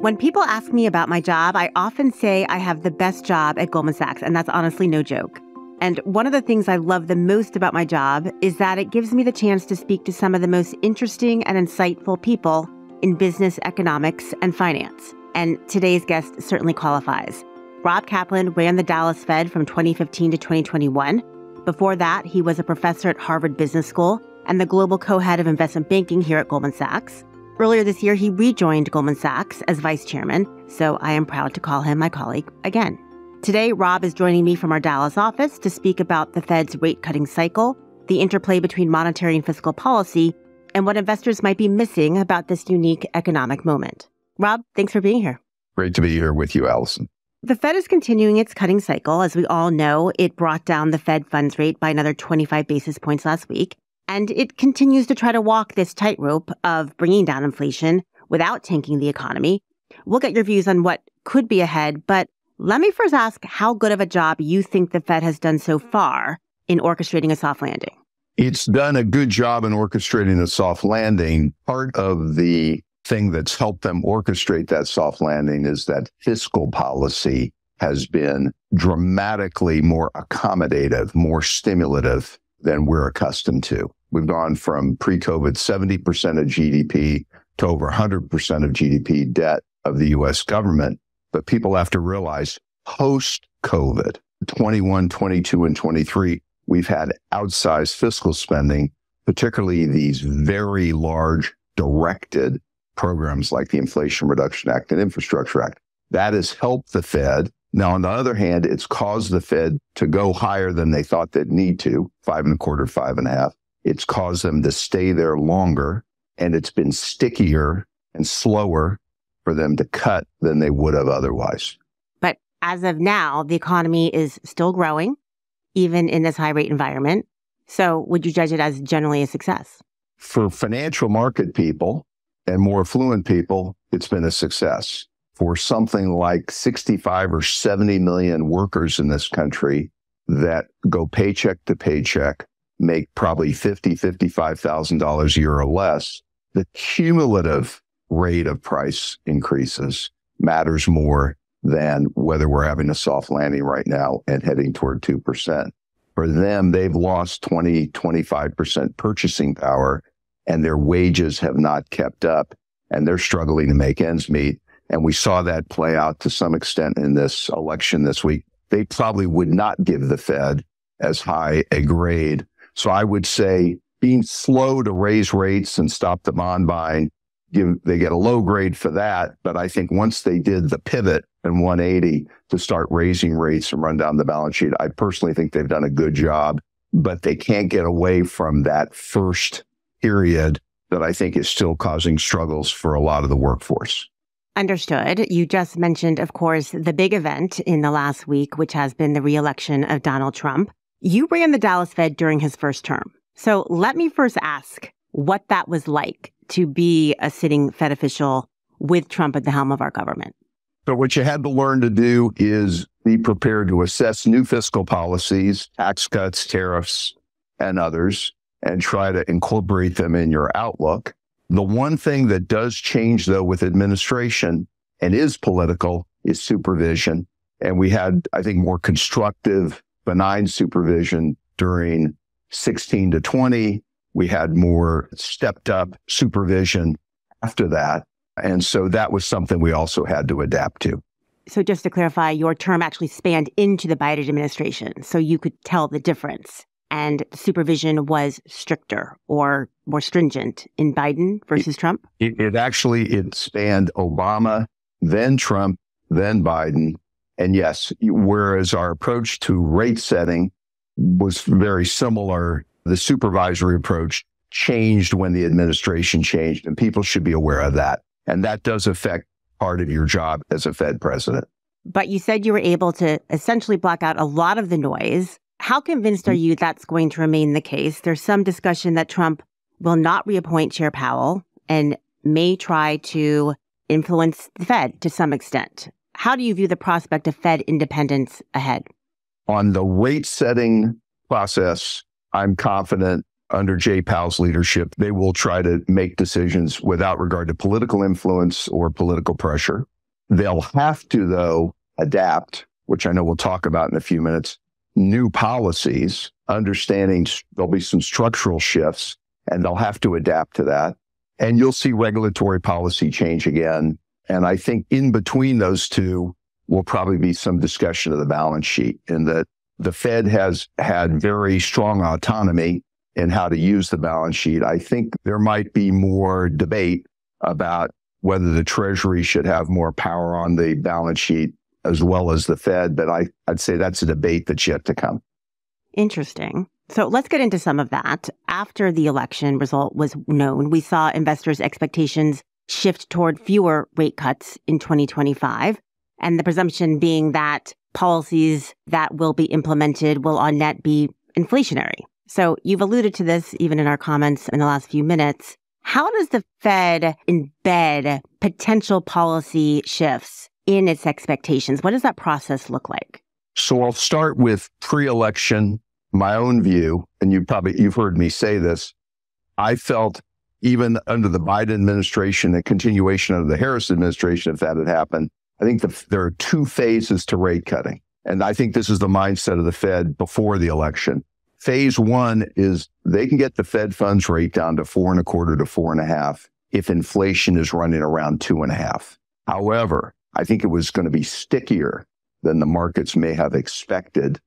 When people ask me about my job, I often say I have the best job at Goldman Sachs, and that's honestly no joke. And one of the things I love the most about my job is that it gives me the chance to speak to some of the most interesting and insightful people in business, economics, and finance. And today's guest certainly qualifies. Rob Kaplan ran the Dallas Fed from 2015 to 2021. Before that, he was a professor at Harvard Business School and the global co head of investment banking here at Goldman Sachs. Earlier this year, he rejoined Goldman Sachs as vice chairman, so I am proud to call him my colleague again. Today, Rob is joining me from our Dallas office to speak about the Fed's rate cutting cycle, the interplay between monetary and fiscal policy, and what investors might be missing about this unique economic moment. Rob, thanks for being here. Great to be here with you, Allison. The Fed is continuing its cutting cycle. As we all know, it brought down the Fed funds rate by another 25 basis points last week. And it continues to try to walk this tightrope of bringing down inflation without tanking the economy. We'll get your views on what could be ahead, but let me first ask how good of a job you think the Fed has done so far in orchestrating a soft landing. It's done a good job in orchestrating a soft landing. Part of the thing that's helped them orchestrate that soft landing is that fiscal policy has been dramatically more accommodative, more stimulative than we're accustomed to. We've gone from pre-COVID 70% of GDP to over 100% of GDP debt of the US government. But people have to realize post COVID, 21, 22, and 23, we've had outsized fiscal spending, particularly these very large directed programs like the Inflation Reduction Act and Infrastructure Act. That has helped the Fed. Now, on the other hand, it's caused the Fed to go higher than they thought they'd need to, five and a quarter, five and a half. It's caused them to stay there longer and it's been stickier and slower for them to cut than they would have otherwise. But as of now, the economy is still growing, even in this high rate environment. So would you judge it as generally a success? For financial market people and more affluent people, it's been a success. For something like 65 or 70 million workers in this country that go paycheck to paycheck make probably fifty, fifty-five thousand dollars a year or less, the cumulative rate of price increases matters more than whether we're having a soft landing right now and heading toward 2%. For them, they've lost 20, 25% purchasing power and their wages have not kept up and they're struggling to make ends meet. And we saw that play out to some extent in this election this week. They probably would not give the Fed as high a grade so I would say being slow to raise rates and stop the bond buying, give, they get a low grade for that. But I think once they did the pivot in 180 to start raising rates and run down the balance sheet, I personally think they've done a good job, but they can't get away from that first period that I think is still causing struggles for a lot of the workforce. Understood. You just mentioned, of course, the big event in the last week, which has been the reelection of Donald Trump. You ran the Dallas Fed during his first term. So let me first ask what that was like to be a sitting Fed official with Trump at the helm of our government. So what you had to learn to do is be prepared to assess new fiscal policies, tax cuts, tariffs, and others, and try to incorporate them in your outlook. The one thing that does change though with administration and is political is supervision. And we had, I think, more constructive benign supervision during 16 to 20. We had more stepped up supervision after that. And so that was something we also had to adapt to. So just to clarify, your term actually spanned into the Biden administration. So you could tell the difference. And supervision was stricter or more stringent in Biden versus it, Trump? It, it actually, it spanned Obama, then Trump, then Biden, and yes, whereas our approach to rate setting was very similar, the supervisory approach changed when the administration changed, and people should be aware of that. And that does affect part of your job as a Fed president. But you said you were able to essentially block out a lot of the noise. How convinced are mm-hmm. you that's going to remain the case? There's some discussion that Trump will not reappoint Chair Powell and may try to influence the Fed to some extent. How do you view the prospect of Fed independence ahead? On the rate setting process, I'm confident under Jay Powell's leadership, they will try to make decisions without regard to political influence or political pressure. They'll have to, though, adapt, which I know we'll talk about in a few minutes, new policies, understanding there'll be some structural shifts and they'll have to adapt to that. And you'll see regulatory policy change again. And I think in between those two will probably be some discussion of the balance sheet in that the Fed has had very strong autonomy in how to use the balance sheet. I think there might be more debate about whether the Treasury should have more power on the balance sheet as well as the Fed. But I, I'd say that's a debate that's yet to come. Interesting. So let's get into some of that. After the election result was known, we saw investors' expectations shift toward fewer rate cuts in 2025. And the presumption being that policies that will be implemented will on net be inflationary. So you've alluded to this even in our comments in the last few minutes. How does the Fed embed potential policy shifts in its expectations? What does that process look like? So I'll start with pre-election, my own view, and you probably you've heard me say this. I felt even under the Biden administration and continuation of the Harris administration, if that had happened, I think the, there are two phases to rate cutting. And I think this is the mindset of the Fed before the election. Phase one is they can get the Fed funds rate down to four and a quarter to four and a half if inflation is running around two and a half. However, I think it was going to be stickier than the markets may have expected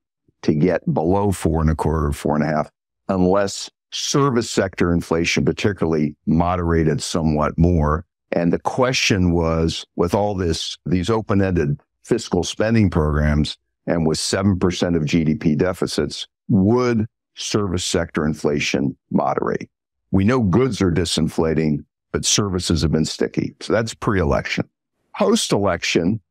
to get below four and a quarter, four and a half, unless service sector inflation particularly moderated somewhat more and the question was with all this, these open ended fiscal spending programs and with 7% of GDP deficits, would service sector inflation moderate? We know goods are disinflating, but services have been sticky. So that's pre election. Post election,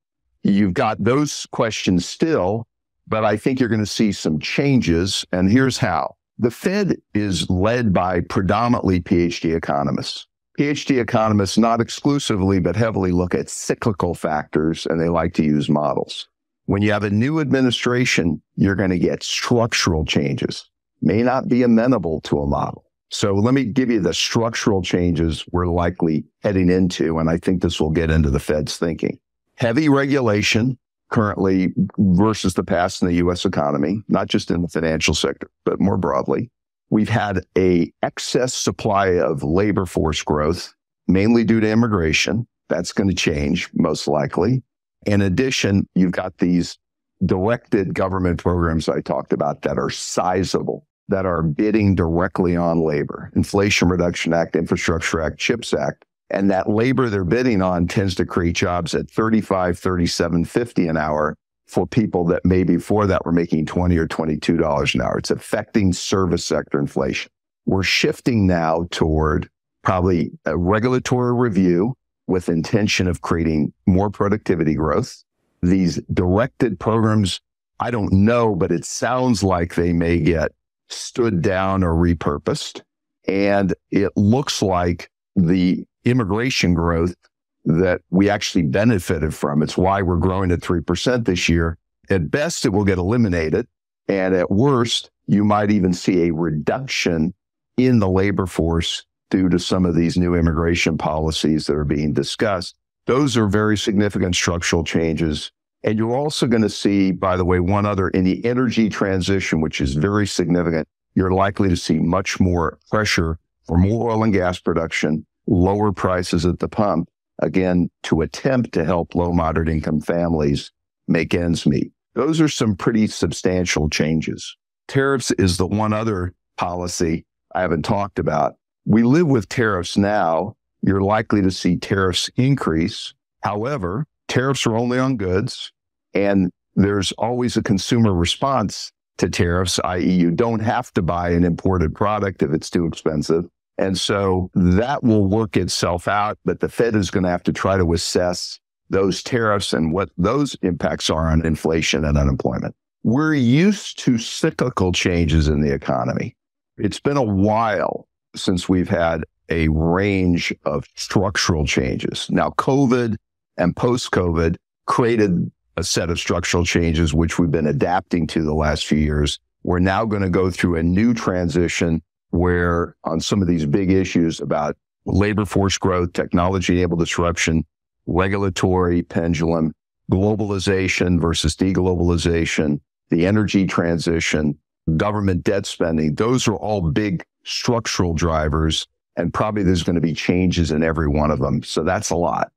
you've got those questions still, but I think you're going to see some changes. And here's how the Fed is led by predominantly PhD economists. PhD economists not exclusively, but heavily look at cyclical factors and they like to use models. When you have a new administration, you're going to get structural changes, may not be amenable to a model. So let me give you the structural changes we're likely heading into. And I think this will get into the Fed's thinking. Heavy regulation currently versus the past in the U.S. economy, not just in the financial sector, but more broadly. We've had a excess supply of labor force growth, mainly due to immigration. That's going to change most likely. In addition, you've got these directed government programs I talked about that are sizable, that are bidding directly on labor. Inflation Reduction Act, Infrastructure Act, CHIPS Act. And that labor they're bidding on tends to create jobs at 35, 37, 50 an hour for people that maybe before that were making 20 or $22 an hour. It's affecting service sector inflation. We're shifting now toward probably a regulatory review with intention of creating more productivity growth. These directed programs, I don't know, but it sounds like they may get stood down or repurposed. And it looks like the immigration growth that we actually benefited from. It's why we're growing at 3% this year. At best, it will get eliminated. And at worst, you might even see a reduction in the labor force due to some of these new immigration policies that are being discussed. Those are very significant structural changes. And you're also going to see, by the way, one other in the energy transition, which is very significant. You're likely to see much more pressure for more oil and gas production, lower prices at the pump, again, to attempt to help low moderate income families make ends meet. Those are some pretty substantial changes. Tariffs is the one other policy I haven't talked about. We live with tariffs now. You're likely to see tariffs increase. However, tariffs are only on goods and there's always a consumer response to tariffs, i.e. you don't have to buy an imported product if it's too expensive. And so that will work itself out, but the Fed is going to have to try to assess those tariffs and what those impacts are on inflation and unemployment. We're used to cyclical changes in the economy. It's been a while since we've had a range of structural changes. Now, COVID and post COVID created a set of structural changes, which we've been adapting to the last few years. We're now going to go through a new transition where on some of these big issues about labor force growth, technology enabled disruption, regulatory pendulum, globalization versus deglobalization, the energy transition, government debt spending, those are all big structural drivers. And probably there's going to be changes in every one of them. So that's a lot.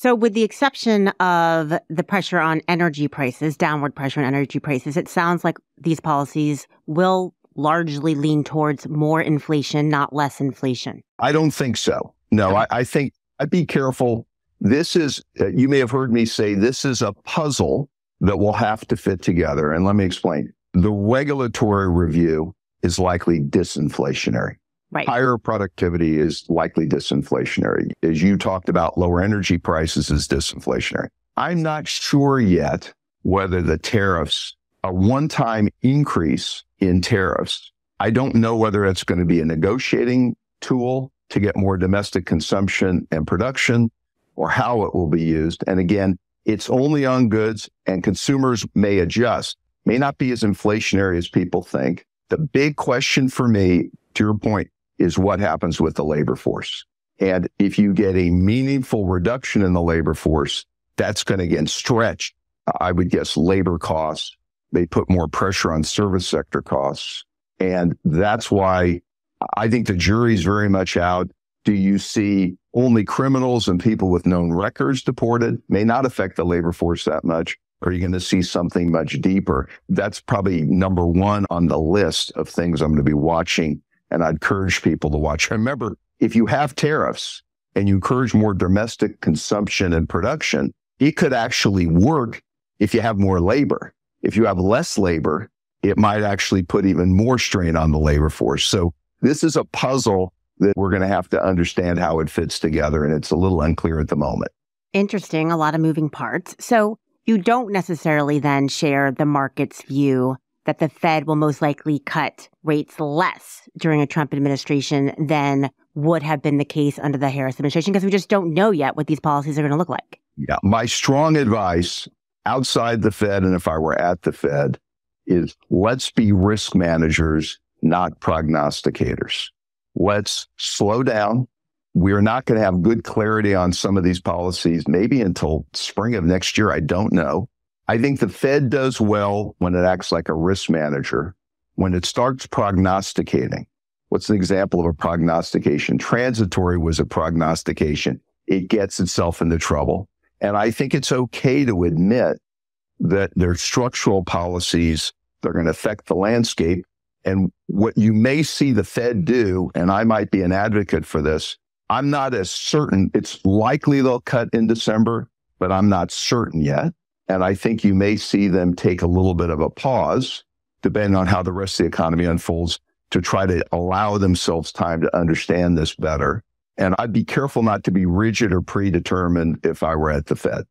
So, with the exception of the pressure on energy prices, downward pressure on energy prices, it sounds like these policies will largely lean towards more inflation, not less inflation. I don't think so. No, I, I think I'd be careful. This is, uh, you may have heard me say, this is a puzzle that will have to fit together. And let me explain. The regulatory review is likely disinflationary. Right. Higher productivity is likely disinflationary. As you talked about, lower energy prices is disinflationary. I'm not sure yet whether the tariffs, a one time increase in tariffs, I don't know whether it's going to be a negotiating tool to get more domestic consumption and production or how it will be used. And again, it's only on goods and consumers may adjust, may not be as inflationary as people think. The big question for me, to your point, is what happens with the labor force. And if you get a meaningful reduction in the labor force, that's going to get stretched. I would guess, labor costs. They put more pressure on service sector costs. And that's why I think the jury's very much out. Do you see only criminals and people with known records deported? May not affect the labor force that much. Are you going to see something much deeper? That's probably number one on the list of things I'm going to be watching and I'd encourage people to watch. Remember, if you have tariffs and you encourage more domestic consumption and production, it could actually work if you have more labor. If you have less labor, it might actually put even more strain on the labor force. So this is a puzzle that we're going to have to understand how it fits together. And it's a little unclear at the moment. Interesting. A lot of moving parts. So you don't necessarily then share the market's view that the Fed will most likely cut rates less during a Trump administration than would have been the case under the Harris administration because we just don't know yet what these policies are going to look like. Yeah. My strong advice outside the Fed, and if I were at the Fed, is let's be risk managers, not prognosticators. Let's slow down. We're not going to have good clarity on some of these policies, maybe until spring of next year. I don't know. I think the Fed does well when it acts like a risk manager, when it starts prognosticating. What's an example of a prognostication? Transitory was a prognostication. It gets itself into trouble. And I think it's okay to admit that there are structural policies are going to affect the landscape. And what you may see the Fed do, and I might be an advocate for this, I'm not as certain. It's likely they'll cut in December, but I'm not certain yet. And I think you may see them take a little bit of a pause, depending on how the rest of the economy unfolds, to try to allow themselves time to understand this better. And I'd be careful not to be rigid or predetermined if I were at the Fed.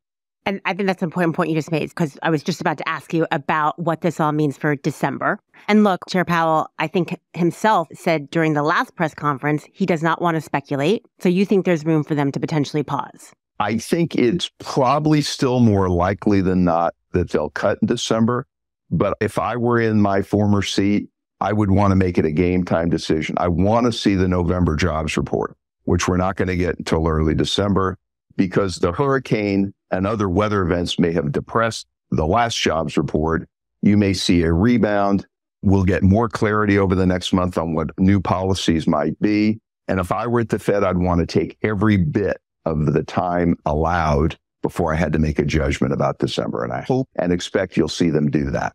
And I think that's an important point you just made because I was just about to ask you about what this all means for December. And look, Chair Powell, I think himself said during the last press conference, he does not want to speculate. So you think there's room for them to potentially pause? I think it's probably still more likely than not that they'll cut in December. But if I were in my former seat, I would want to make it a game time decision. I want to see the November jobs report, which we're not going to get until early December because the hurricane and other weather events may have depressed the last jobs report. You may see a rebound. We'll get more clarity over the next month on what new policies might be. And if I were at the Fed, I'd want to take every bit of the time allowed before I had to make a judgment about December. And I hope and expect you'll see them do that.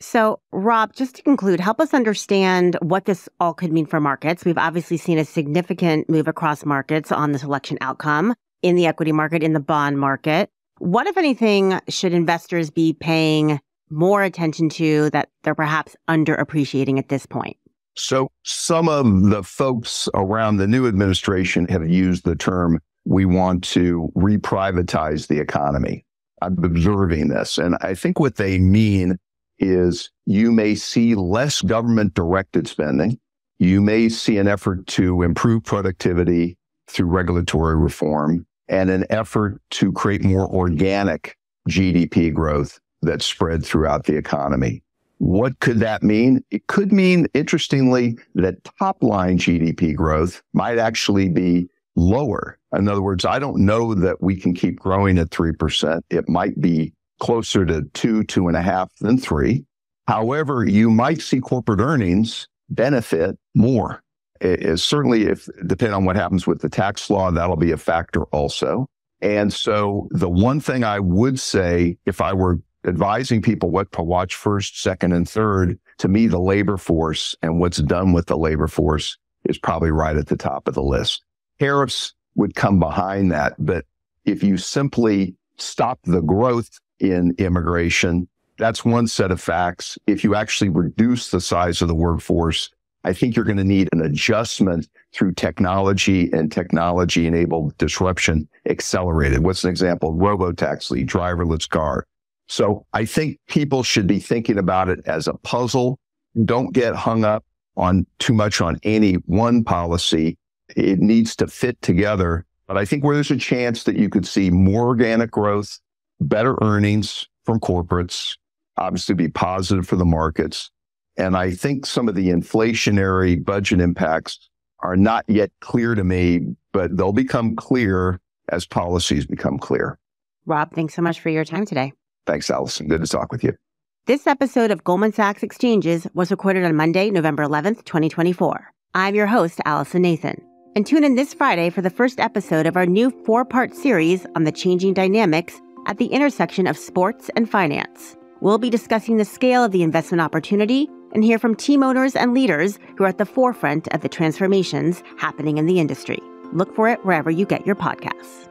So, Rob, just to conclude, help us understand what this all could mean for markets. We've obviously seen a significant move across markets on this election outcome in the equity market, in the bond market. What, if anything, should investors be paying more attention to that they're perhaps underappreciating at this point? So, some of the folks around the new administration have used the term we want to reprivatize the economy. I'm observing this. And I think what they mean is you may see less government directed spending. You may see an effort to improve productivity through regulatory reform and an effort to create more organic GDP growth that's spread throughout the economy. What could that mean? It could mean, interestingly, that top line GDP growth might actually be lower. In other words, I don't know that we can keep growing at 3%. It might be closer to two, two and a half than three. However, you might see corporate earnings benefit more. It is certainly if depending on what happens with the tax law, that'll be a factor also. And so the one thing I would say if I were advising people what to watch first, second, and third, to me, the labor force and what's done with the labor force is probably right at the top of the list. Tariffs would come behind that. But if you simply stop the growth in immigration, that's one set of facts. If you actually reduce the size of the workforce, I think you're going to need an adjustment through technology and technology enabled disruption accelerated. What's an example? Robotaxi, driverless car. So I think people should be thinking about it as a puzzle. Don't get hung up on too much on any one policy. It needs to fit together. But I think where there's a chance that you could see more organic growth, better earnings from corporates, obviously be positive for the markets. And I think some of the inflationary budget impacts are not yet clear to me, but they'll become clear as policies become clear. Rob, thanks so much for your time today. Thanks, Allison. Good to talk with you. This episode of Goldman Sachs Exchanges was recorded on Monday, November 11th, 2024. I'm your host, Allison Nathan. And tune in this Friday for the first episode of our new four part series on the changing dynamics at the intersection of sports and finance. We'll be discussing the scale of the investment opportunity and hear from team owners and leaders who are at the forefront of the transformations happening in the industry. Look for it wherever you get your podcasts.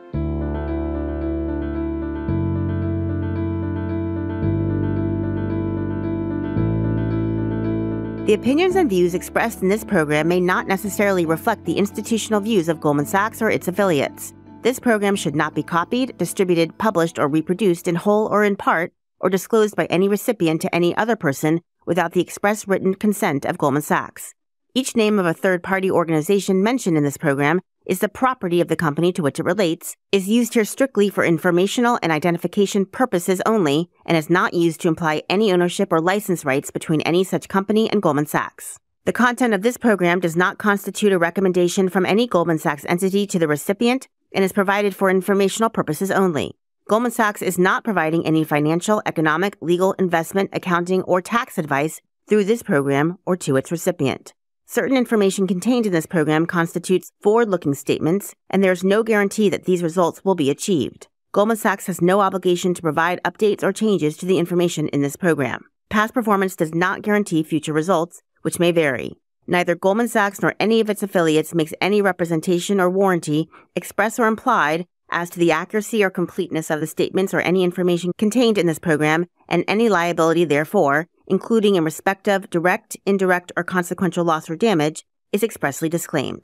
The opinions and views expressed in this program may not necessarily reflect the institutional views of Goldman Sachs or its affiliates. This program should not be copied, distributed, published, or reproduced in whole or in part, or disclosed by any recipient to any other person without the express written consent of Goldman Sachs. Each name of a third party organization mentioned in this program is the property of the company to which it relates, is used here strictly for informational and identification purposes only, and is not used to imply any ownership or license rights between any such company and Goldman Sachs. The content of this program does not constitute a recommendation from any Goldman Sachs entity to the recipient and is provided for informational purposes only. Goldman Sachs is not providing any financial, economic, legal, investment, accounting, or tax advice through this program or to its recipient. Certain information contained in this program constitutes forward looking statements, and there is no guarantee that these results will be achieved. Goldman Sachs has no obligation to provide updates or changes to the information in this program. Past performance does not guarantee future results, which may vary. Neither Goldman Sachs nor any of its affiliates makes any representation or warranty, express or implied, as to the accuracy or completeness of the statements or any information contained in this program and any liability therefore, including in respect of direct, indirect, or consequential loss or damage, is expressly disclaimed.